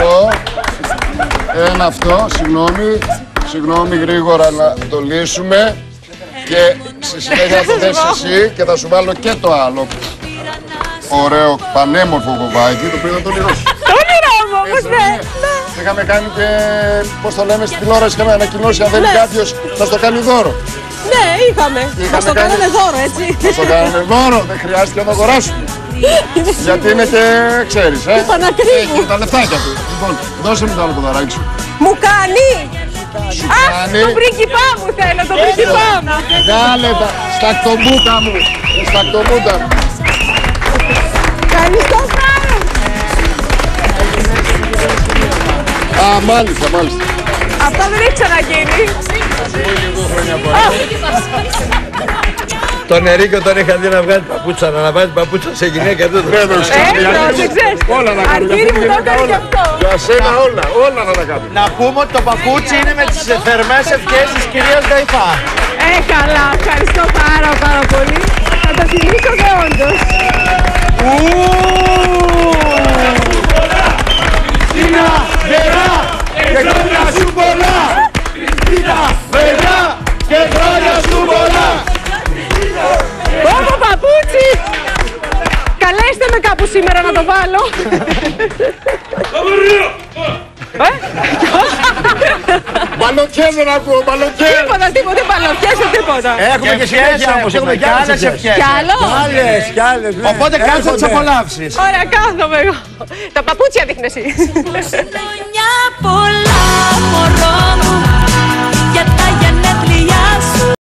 αυτό. Ένα αυτό, συγγνώμη. Συγγνώμη γρήγορα να το λύσουμε. Και στη συνέχεια θα το δεις εσύ και θα σου βάλω και το άλλο. Ωραίο, πανέμορφο κοβάκι, το οποίο θα το λυρώσω. Το όνειρό μου, όπως ναι. Είχαμε κάνει και, πώς το λέμε, στην τηλεόραση είχαμε ανακοινώσει αν θέλει Ναι. κάποιος να στο κάνει δώρο. Ναι, είχαμε. Μας το κάνει- κάνανε δώρο, έτσι. Να στο κάνουμε δώρο, δεν χρειάστηκε να το αγοράσουμε. Γιατί είναι και, ξέρεις, ε. Πανακρίβου. Έχει και τα λεφτάκια του. Λοιπόν, δώσε μου το άλλο ποδαράκι σου. Μου κάνει. Σου Α, κάνει. το πρίγκιπά μου θέλω, το πρίγκιπά μου. Βγάλε τα στακτομπούτα μου. Τα Στακτομπούτα μου. Ευχαριστώ πάρα. Α, μάλιστα, μάλιστα. Αυτό δεν έχει ξαναγίνει. Τον Ερίκο τον είχα δει να βγάζει παπούτσα, να αναβάζει παπούτσα σε γυναίκα του. Δεν το ξέρω. Ε, πρόσεξες. Όλα να κάνω. Αργύρι μου το έκανε και αυτό. Για σένα όλα, όλα να τα κάνω. Να πούμε ότι το παπούτσι είναι με τις θερμές ευχές της κυρίας Νταϊφά. Ε, καλά, ευχαριστώ πάρα πάρα πολύ. Θα το θυμίσω και όντως. Κάπου σήμερα να το βάλω. Ε, Μπαλοκέ δεν ακούω, μπαλοκέ. Τίποτα, τίποτα, δεν παλαιοφιέσαι τίποτα. Έχουμε και συνέχεια όμως, έχουμε και άλλες ευχές. Κι άλλο; Άλλες κι άλλες. ναι. Οπότε κάτσε να τις Έρχονται. απολαύσεις. Ωραία, κάθομαι εγώ. Τα παπούτσια δείχνε εσύ. Χρόνια πολλά, μωρό μου